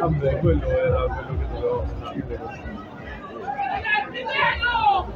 Vabbè, quello era quello che dovevo dire. Ragazzi, prego!